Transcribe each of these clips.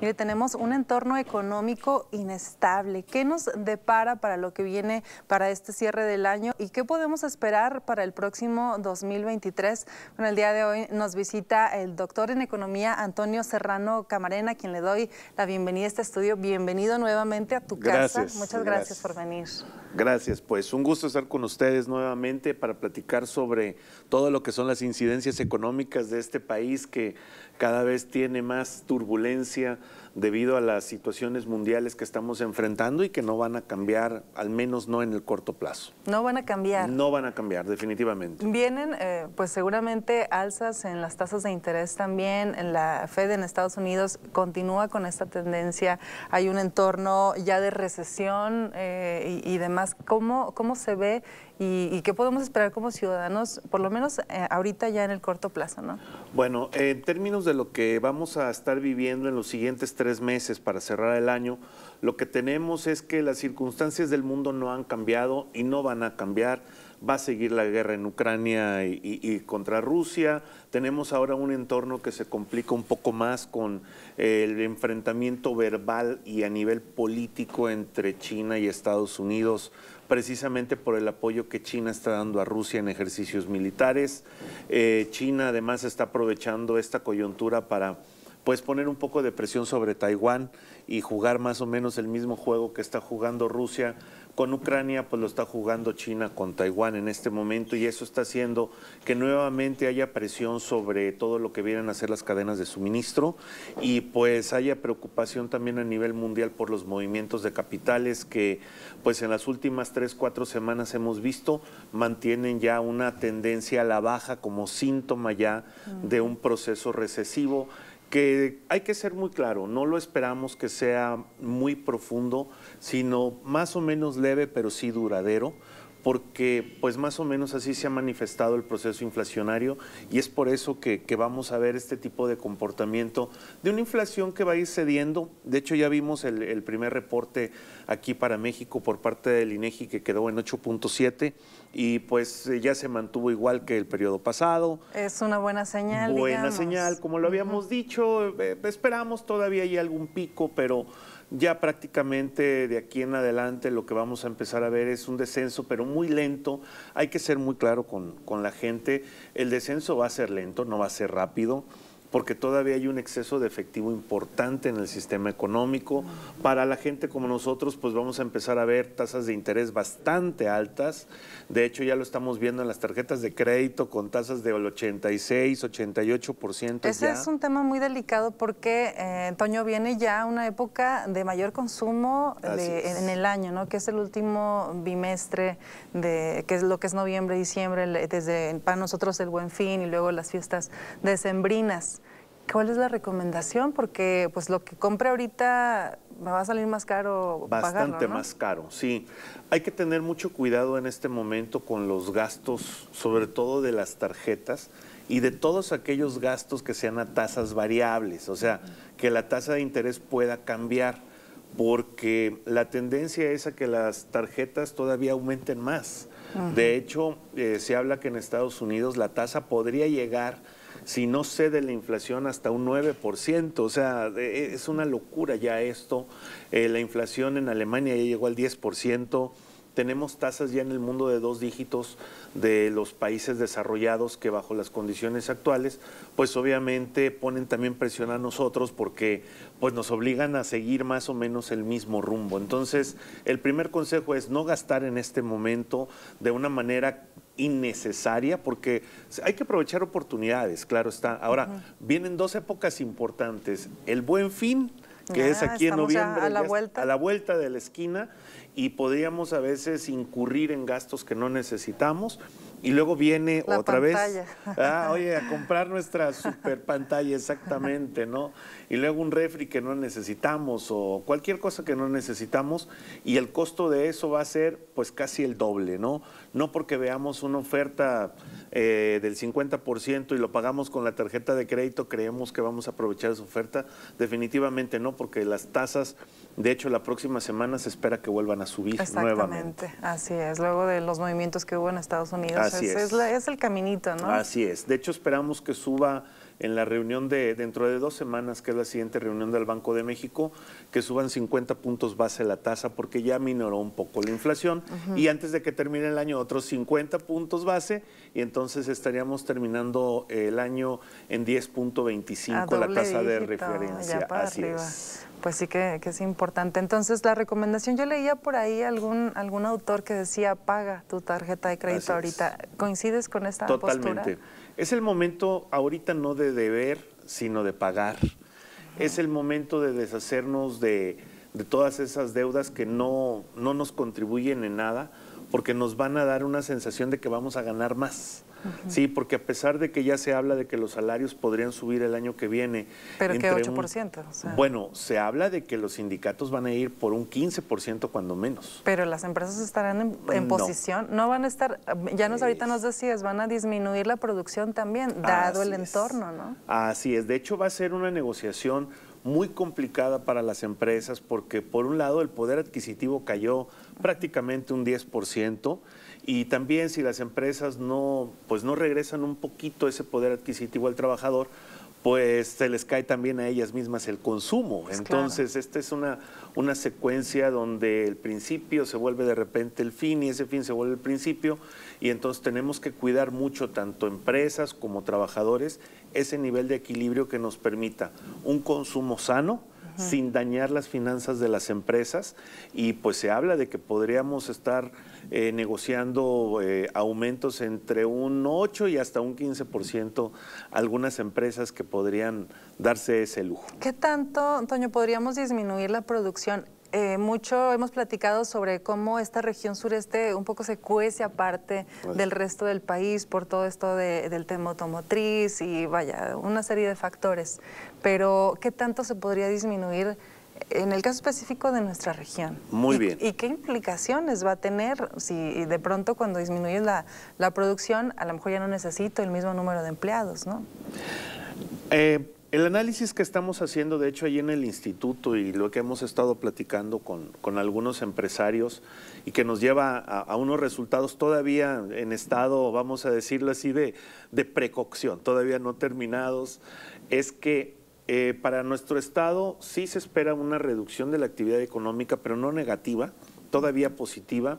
Mire, tenemos un entorno económico inestable. ¿Qué nos depara para lo que viene para este cierre del año y qué podemos esperar para el próximo 2023? Bueno, el día de hoy nos visita el doctor en economía Antonio Serrano Camarena, a quien le doy la bienvenida a este estudio. Bienvenido nuevamente a tu casa. Muchas gracias por venir. Gracias, pues un gusto estar con ustedes nuevamente para platicar sobre todo lo que son las incidencias económicas de este país que cada vez tiene más turbulencia debido a las situaciones mundiales que estamos enfrentando y que no van a cambiar, al menos no en el corto plazo. No van a cambiar. No van a cambiar, definitivamente. Vienen, eh, pues seguramente alzas en las tasas de interés también. En la Fed en Estados Unidos continúa con esta tendencia. Hay un entorno ya de recesión eh, y, demás. ¿Cómo, ¿Cómo se ve y, qué podemos esperar como ciudadanos, por lo menos eh, ahorita ya en el corto plazo, ¿no? Bueno, en términos de lo que vamos a estar viviendo en los siguientes tres meses para cerrar el año, lo que tenemos es que las circunstancias del mundo no han cambiado y no van a cambiar. Va a seguir la guerra en Ucrania y, contra Rusia. Tenemos ahora un entorno que se complica un poco más con el enfrentamiento verbal y a nivel político entre China y Estados Unidos precisamente por el apoyo que China está dando a Rusia en ejercicios militares. Eh, China además está aprovechando esta coyuntura para pues poner un poco de presión sobre Taiwán y jugar más o menos el mismo juego que está jugando Rusia con Ucrania, pues lo está jugando China con Taiwán en este momento y eso está haciendo que nuevamente haya presión sobre todo lo que vienen a ser las cadenas de suministro y pues haya preocupación también a nivel mundial por los movimientos de capitales que pues en las últimas tres, cuatro semanas hemos visto mantienen ya una tendencia a la baja como síntoma ya de un proceso recesivo que hay que ser muy claro, no lo esperamos que sea muy profundo, sino más o menos leve, pero sí duradero, porque pues más o menos así se ha manifestado el proceso inflacionario y es por eso que, vamos a ver este tipo de comportamiento de una inflación que va a ir cediendo. De hecho ya vimos el, el primer reporte aquí para México por parte del INEGI que quedó en 8.7 y pues ya se mantuvo igual que el periodo pasado. Es una buena señal. Buena señal, como lo habíamos dicho, eh, esperamos todavía hay algún pico, pero ya prácticamente de aquí en adelante lo que vamos a empezar a ver es un descenso, pero muy lento. Hay que ser muy claro con, con la gente, el descenso va a ser lento, no va a ser rápido porque todavía hay un exceso de efectivo importante en el sistema económico. Para la gente como nosotros, pues vamos a empezar a ver tasas de interés bastante altas. De hecho, ya lo estamos viendo en las tarjetas de crédito con tasas del 86, 88%. Ese es un tema muy delicado porque, eh, Antonio, viene ya una época de mayor consumo en el año, ¿no? Que es el último bimestre, de, que es lo que es noviembre, diciembre, desde para nosotros el buen fin y luego las fiestas decembrinas. ¿Cuál es la recomendación? Porque pues lo que compre ahorita me va a salir más caro Bastante más caro, sí. Hay que tener mucho cuidado en este momento con los gastos, sobre todo de las tarjetas y de todos aquellos gastos que sean a tasas variables, o sea, que la tasa de interés pueda cambiar, porque la tendencia es a que las tarjetas todavía aumenten más. De hecho, eh, se habla que en Estados Unidos la tasa podría llegar si no cede la inflación hasta un 9%. O sea, es una locura ya esto. Eh, la inflación en Alemania ya llegó al 10%. Tenemos tasas ya en el mundo de dos dígitos de los países desarrollados que bajo las condiciones actuales, pues obviamente ponen también presión a nosotros porque pues nos obligan a seguir más o menos el mismo rumbo. Entonces, el primer consejo es no gastar en este momento de una manera innecesaria porque hay que aprovechar oportunidades, claro está. Ahora, vienen dos épocas importantes. El buen fin, que es aquí en noviembre, a la, vuelta. a la vuelta de la esquina, y podríamos a veces incurrir en gastos que no necesitamos y luego viene otra vez, ah, oye, a comprar nuestra super pantalla exactamente, ¿no? Y luego un refri que no necesitamos o cualquier cosa que no necesitamos y el costo de eso va a ser pues casi el doble, ¿no? No porque veamos una oferta eh, del 50% y lo pagamos con la tarjeta de crédito, creemos que vamos a aprovechar esa oferta, definitivamente no, porque las tasas, de hecho, la próxima semana se espera que vuelvan a subir nuevamente. Así es, luego de los movimientos que hubo en Estados Unidos. Así es, es. el caminito, ¿no? Así es. De hecho, esperamos que suba en la reunión de dentro de dos semanas, que es la siguiente reunión del Banco de México, que suban 50 puntos base la tasa porque ya minoró un poco la inflación y antes de que termine el año otros 50 puntos base y entonces estaríamos terminando el año en 10.25 la tasa de referencia. Así es. Pues sí que, es importante. Entonces, la recomendación, yo leía por ahí algún, algún autor que decía, paga tu tarjeta de crédito ahorita. ¿Coincides con esta Totalmente. Es el momento ahorita no de deber, sino de pagar. Es el momento de deshacernos de, todas esas deudas que no, no nos contribuyen en nada, porque nos van a dar una sensación de que vamos a ganar más. Sí, porque a pesar de que ya se habla de que los salarios podrían subir el año que viene. Pero que 8%. Bueno, se habla de que los sindicatos van a ir por un 15% cuando menos. Pero las empresas estarán en, posición, no van a estar, ya nos ahorita nos decías, van a disminuir la producción también, dado el entorno, ¿no? Así es, de hecho va a ser una negociación muy complicada para las empresas porque por un lado el poder adquisitivo cayó prácticamente un 10%. Y también si las empresas no, pues no regresan un poquito ese poder adquisitivo al trabajador, pues se les cae también a ellas mismas el consumo. Pues entonces, esta es una, una secuencia donde el principio se vuelve de repente el fin y ese fin se vuelve el principio. Y entonces tenemos que cuidar mucho, tanto empresas como trabajadores, ese nivel de equilibrio que nos permita un consumo sano, sin dañar las finanzas de las empresas y pues se habla de que podríamos estar eh, negociando eh, aumentos entre un 8 y hasta un 15% algunas empresas que podrían darse ese lujo. ¿Qué tanto, Antonio, podríamos disminuir la producción eh, mucho hemos platicado sobre cómo esta región sureste un poco se cuece aparte pues. del resto del país por todo esto del tema automotriz y vaya, una serie de factores. Pero, ¿qué tanto se podría disminuir en el caso específico de nuestra región? Muy bien. ¿Y qué implicaciones va a tener si de pronto cuando disminuye la, la producción, a lo mejor ya no necesito el mismo número de empleados, ¿no? Eh, el análisis que estamos haciendo, de hecho, allí en el instituto y lo que hemos estado platicando con, algunos empresarios y que nos lleva a, unos resultados todavía en estado, vamos a decirlo así, de, de precaución, todavía no terminados, es que eh, para nuestro estado sí se espera una reducción de la actividad económica, pero no negativa, todavía positiva.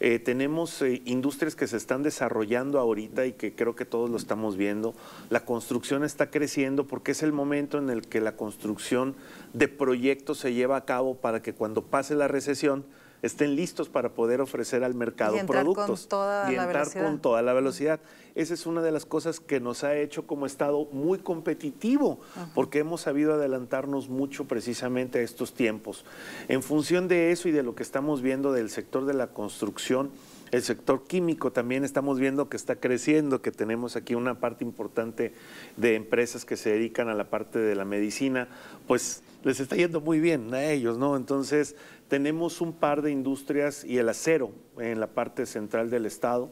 Eh, tenemos eh, industrias que se están desarrollando ahorita y que creo que todos lo estamos viendo. La construcción está creciendo porque es el momento en el que la construcción de proyectos se lleva a cabo para que cuando pase la recesión estén listos para poder ofrecer al mercado productos con toda y la entrar con toda la velocidad. Esa es una de las cosas que nos ha hecho como Estado muy competitivo, porque hemos sabido adelantarnos mucho precisamente a estos tiempos. En función de eso y de lo que estamos viendo del sector de la construcción, el sector químico también estamos viendo que está creciendo, que tenemos aquí una parte importante de empresas que se dedican a la parte de la medicina, pues les está yendo muy bien a ellos, ¿no? Entonces, tenemos un par de industrias y el acero en la parte central del estado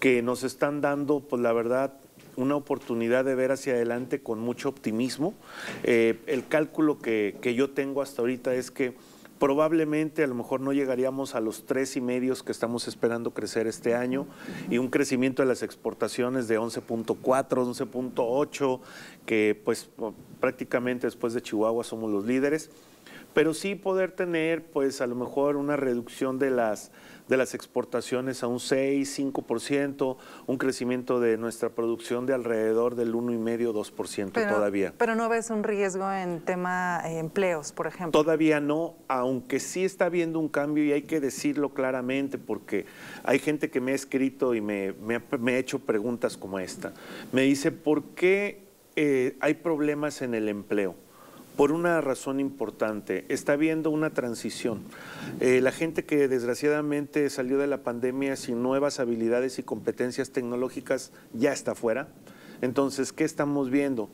que nos están dando, pues la verdad, una oportunidad de ver hacia adelante con mucho optimismo. Eh, el cálculo que, que yo tengo hasta ahorita es que probablemente a lo mejor no llegaríamos a los tres y medios que estamos esperando crecer este año y un crecimiento de las exportaciones de 11.4, 11.8, que pues prácticamente después de Chihuahua somos los líderes. Pero sí poder tener, pues a lo mejor una reducción de las, de las exportaciones a un 6, 5%, un crecimiento de nuestra producción de alrededor del 1,5, 2% todavía. Pero no ves un riesgo en tema de eh, empleos, por ejemplo. Todavía no, aunque sí está habiendo un cambio y hay que decirlo claramente porque hay gente que me ha escrito y me, ha, hecho preguntas como esta. Me dice, ¿por qué eh, hay problemas en el empleo? Por una razón importante. Está habiendo una transición. Eh, la gente que desgraciadamente salió de la pandemia sin nuevas habilidades y competencias tecnológicas ya está fuera. Entonces, ¿qué estamos viendo?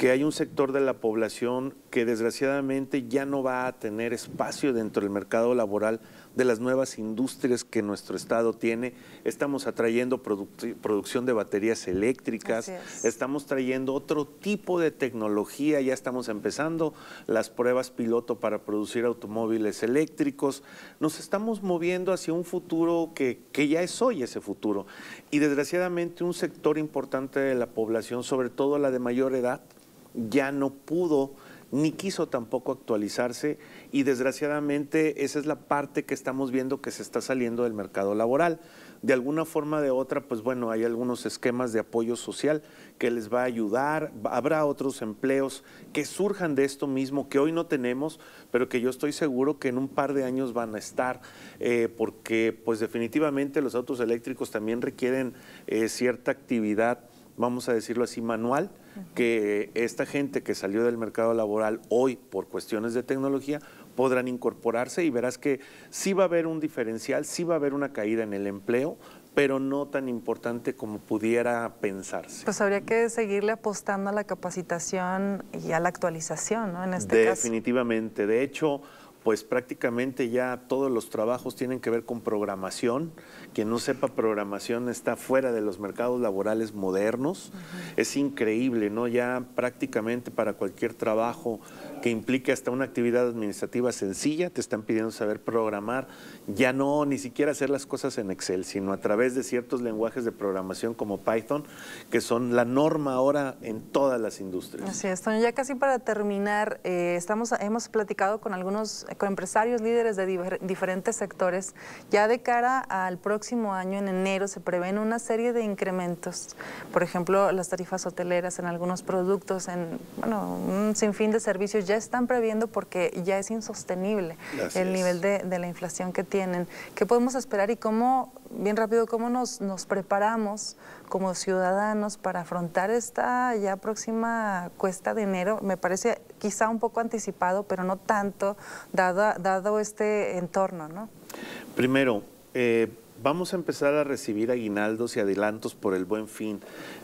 Que hay un sector de la población que desgraciadamente ya no va a tener espacio dentro del mercado laboral de las nuevas industrias que nuestro estado tiene. Estamos atrayendo producción de baterías eléctricas, estamos trayendo otro tipo de tecnología, ya estamos empezando las pruebas piloto para producir automóviles eléctricos. Nos estamos moviendo hacia un futuro que, que ya es hoy ese futuro. Y desgraciadamente un sector importante de la población, sobre todo la de mayor edad, ya no pudo ni quiso tampoco actualizarse y desgraciadamente esa es la parte que estamos viendo que se está saliendo del mercado laboral. De alguna forma de otra, pues bueno, hay algunos esquemas de apoyo social que les va a ayudar, habrá otros empleos que surjan de esto mismo que hoy no tenemos, pero que yo estoy seguro que en un par de años van a estar, eh, porque pues definitivamente los autos eléctricos también requieren eh, cierta actividad vamos a decirlo así, manual, que esta gente que salió del mercado laboral hoy por cuestiones de tecnología podrán incorporarse y verás que sí va a haber un diferencial, sí va a haber una caída en el empleo, pero no tan importante como pudiera pensarse. Pues habría que seguirle apostando a la capacitación y a la actualización, ¿no? En este Definitivamente. De hecho, pues prácticamente ya todos los trabajos tienen que ver con programación. Quien no sepa programación está fuera de los mercados laborales modernos. Es increíble, ¿no? Ya prácticamente para cualquier trabajo que implique hasta una actividad administrativa sencilla, te están pidiendo saber programar, ya no ni siquiera hacer las cosas en Excel, sino a través de ciertos lenguajes de programación como Python, que son la norma ahora en todas las industrias. Así es, ya casi para terminar, eh, estamos, hemos platicado con algunos con empresarios líderes de diferentes sectores. Ya de cara al próximo año, en enero, se prevén una serie de incrementos. Por ejemplo, las tarifas hoteleras en algunos productos, en bueno, un sinfín de servicios ya están previendo porque ya es insostenible el nivel de, de, la inflación que tienen. ¿Qué podemos esperar y cómo, bien rápido, cómo nos, nos preparamos como ciudadanos para afrontar esta ya próxima cuesta de enero? Me parece quizá un poco anticipado, pero no tanto, dado, dado este entorno, ¿no? Primero, eh, vamos a empezar a recibir aguinaldos y adelantos por el buen fin.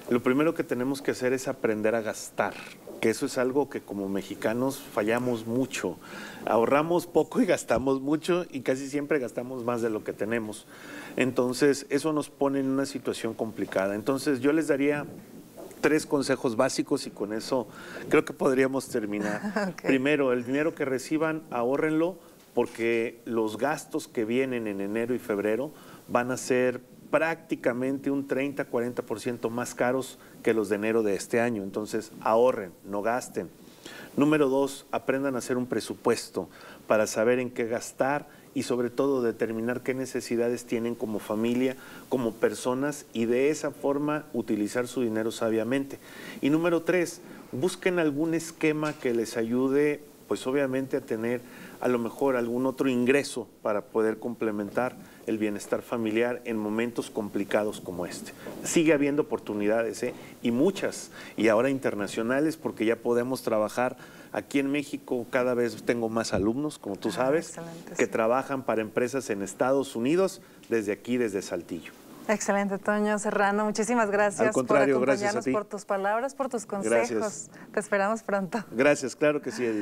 Lo primero que tenemos que hacer es aprender a gastar, que eso es algo que como mexicanos fallamos mucho. Ahorramos poco y gastamos mucho y casi siempre gastamos más de lo que tenemos. Entonces, eso nos pone en una situación complicada. Entonces, yo les daría tres consejos básicos y con eso creo que podríamos terminar. Primero, el dinero que reciban, ahórrenlo porque los gastos que vienen en enero y febrero van a ser prácticamente un 30-40% más caros que los de enero de este año. Entonces, ahorren, no gasten. Número dos, aprendan a hacer un presupuesto para saber en qué gastar y sobre todo determinar qué necesidades tienen como familia, como personas y de esa forma utilizar su dinero sabiamente. Y número tres, busquen algún esquema que les ayude, pues obviamente a tener a lo mejor algún otro ingreso para poder complementar el bienestar familiar en momentos complicados como este. Sigue habiendo oportunidades ¿eh? y muchas, y ahora internacionales, porque ya podemos trabajar Aquí en México cada vez tengo más alumnos, como tú ah, sabes, que trabajan para empresas en Estados Unidos, desde aquí, desde Saltillo. Excelente, Toño Serrano. Muchísimas gracias por acompañarnos, por tus palabras, por tus consejos. Te esperamos pronto. Gracias, claro que sí, Edith.